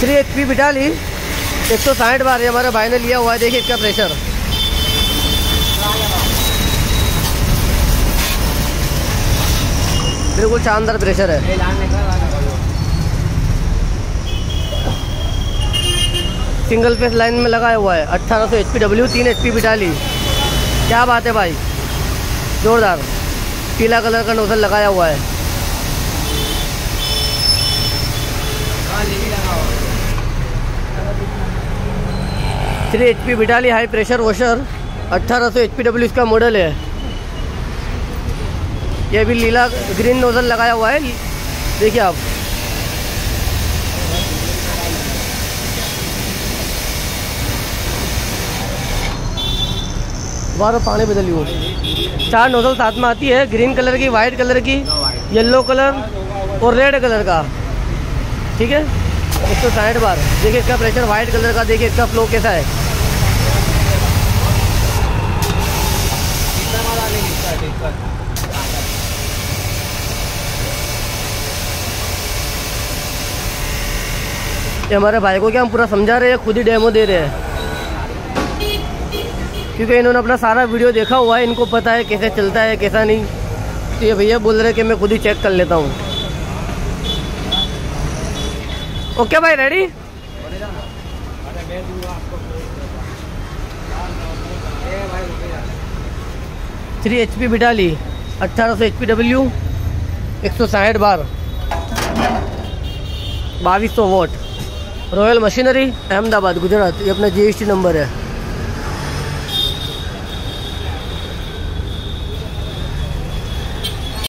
Three H P बिठा ली एक सौ साठ बार हमारे भाई ने लिया हुआ है, देखिए इसका प्रेशर बिल्कुल शानदार प्रेशर है। सिंगल फेस लाइन में लगाया हुआ है, अट्ठारह सौ एच पी डब्ल्यू तीन एच पी बिठा ली क्या बात है भाई, जोरदार। पीला कलर का नोजल लगाया हुआ है। थ्री एच पी बिटाली हाई प्रेशर वॉशर अट्ठारह सौ एच पी डब्ल्यू इसका मॉडल है। ये भी लीला ग्रीन नोजल लगाया हुआ है। देखिए आप। बार पानी बदली हूँ चार नोजल साथ में आती है ग्रीन कलर की वाइट कलर की येलो कलर और रेड कलर का। ठीक है? एक सौ साठ बार। देखिए इसका प्रेशर वाइट कलर का देखिए इसका फ्लो कैसा है। ये हमारे भाई को क्या हम पूरा समझा रहे हैं खुद ही डेमो दे रहे हैं। क्योंकि इन्होंने अपना सारा वीडियो देखा हुआ है इनको पता है कैसे चलता है कैसा नहीं। तो ये भैया बोल रहे हैं कि मैं खुद ही चेक कर लेता हूँ। ओके भाई रेडी थ्री एच पी बिटाली अट्ठारह सौ एच पी डब्ल्यू एक सौ साठ बार बाईस सौ watt. Royal machinery Ahmedabad, Gujarat, ये अपना जीएसटी नंबर है।